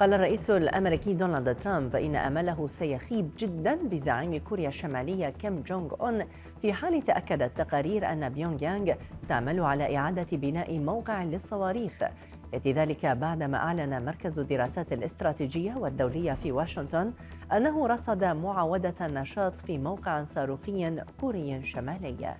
قال الرئيس الأمريكي دونالد ترامب إن أمله سيخيب جدا بزعيم كوريا الشمالية كيم جونغ أون. في حال تأكدت تقارير أن بيونغ يانغ تعمل على إعادة بناء موقع للصواريخ. يأتي ذلك بعدما أعلن مركز الدراسات الاستراتيجية والدولية في واشنطن أنه رصد معاودة النشاط في موقع صاروخي كوري شمالي